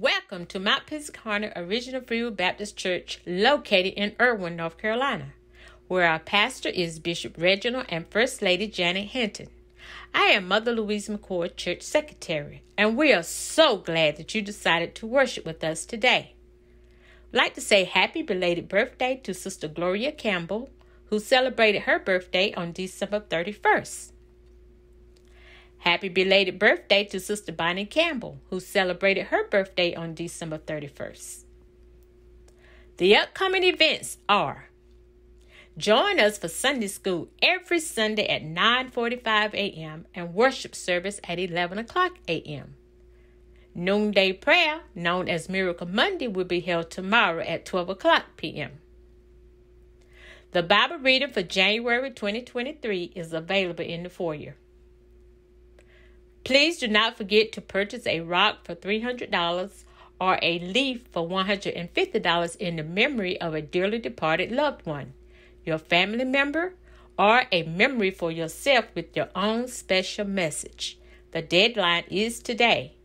Welcome to Mount Pisgah Original Free Will Baptist Church located in Erwin, North Carolina, where our pastor is Bishop Reginald and First Lady Janet Hinton. I am Mother Louise McCord, Church Secretary, and we are so glad that you decided to worship with us today. I'd like to say happy belated birthday to Sister Gloria Campbell, who celebrated her birthday on December 31st. Happy belated birthday to Sister Bonnie Campbell, who celebrated her birthday on December 31st. The upcoming events are Join us for Sunday school every Sunday at 9:45 a.m. and worship service at 11 o'clock a.m. Noonday prayer, known as Miracle Monday, will be held tomorrow at 12 o'clock p.m. The Bible reading for January 2023 is available in the foyer. Please do not forget to purchase a rock for $300 or a leaf for $150 in the memory of a dearly departed loved one, your family member, or a memory for yourself with your own special message. The deadline is today.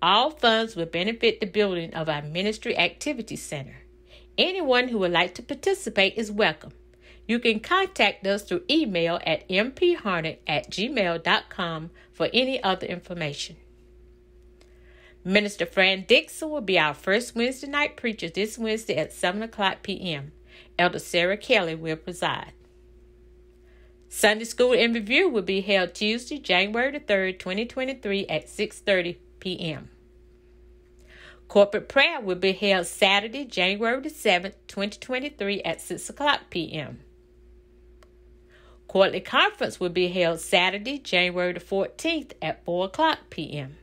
All funds will benefit the building of our Ministry Activity Center. Anyone who would like to participate is welcome. You can contact us through email at mpharnett at gmail.com for any other information. Minister Fran Dixon will be our first Wednesday night preacher this Wednesday at 7 o'clock p.m. Elder Sarah Kelly will preside. Sunday School in Review will be held Tuesday, January the 3rd, 2023 at 6.30 p.m. Corporate prayer will be held Saturday, January the 7th, 2023 at 6 o'clock p.m. Quarterly conference will be held Saturday, January the 14th at 4 o'clock p.m.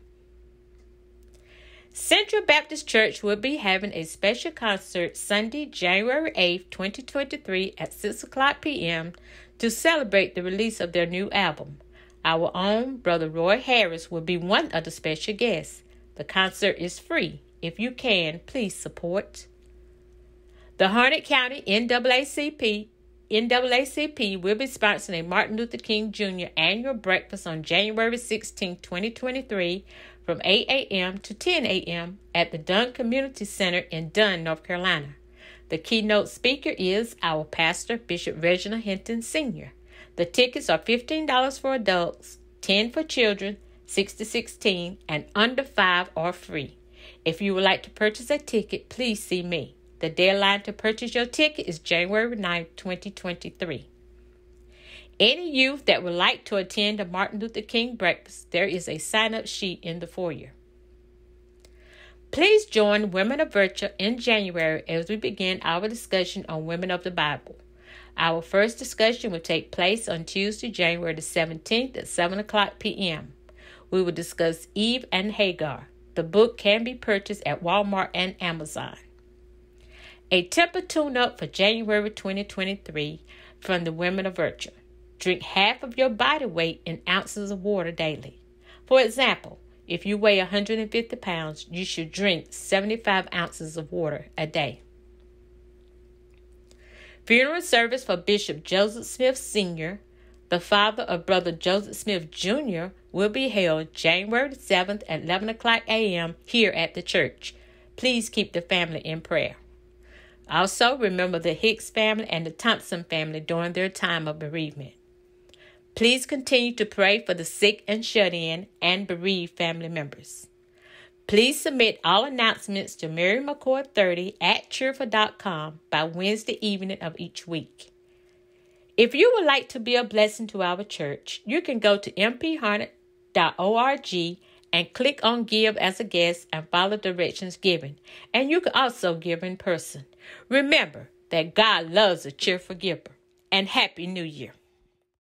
Central Baptist Church will be having a special concert Sunday, January 8th, 2023 at 6 o'clock p.m. to celebrate the release of their new album. Our own Brother Roy Harris will be one of the special guests. The concert is free. If you can, please support. The Harnett County NAACP NAACP will be sponsoring a Martin Luther King Jr. annual breakfast on January 16, 2023 from 8 a.m. to 10 a.m. at the Dunn Community Center in Dunn, North Carolina. The keynote speaker is our pastor, Bishop Reginald Hinton Sr. The tickets are $15 for adults, 10 for children, 6 to 16, and under 5 are free. If you would like to purchase a ticket, please see me. The deadline to purchase your ticket is January 9, 2023. Any youth that would like to attend the Martin Luther King breakfast, there is a sign up sheet in the foyer. Please join Women of Virtue in January as we begin our discussion on Women of the Bible. Our first discussion will take place on Tuesday, January the 17th at 7 o'clock p.m. We will discuss Eve and Hagar. The book can be purchased at Walmart and Amazon. A temper tune up for January 2023 from the Women of Virtue. Drink half of your body weight in ounces of water daily. For example, if you weigh 150 pounds, you should drink 75 ounces of water a day. Funeral service for Bishop Joseph Smith Sr., the father of Brother Joseph Smith Jr., will be held January 7th at 11 o'clock a.m. here at the church. Please keep the family in prayer. Also, remember the Hicks family and the Thompson family during their time of bereavement. Please continue to pray for the sick and shut in and bereaved family members. Please submit all announcements to Mary McCoy 30 at cheerful.com by Wednesday evening of each week. If you would like to be a blessing to our church, you can go to mpharnett.org and click on Give as a Guest and follow directions given. And you can also give in person. Remember that God loves a cheerful giver. And Happy New Year.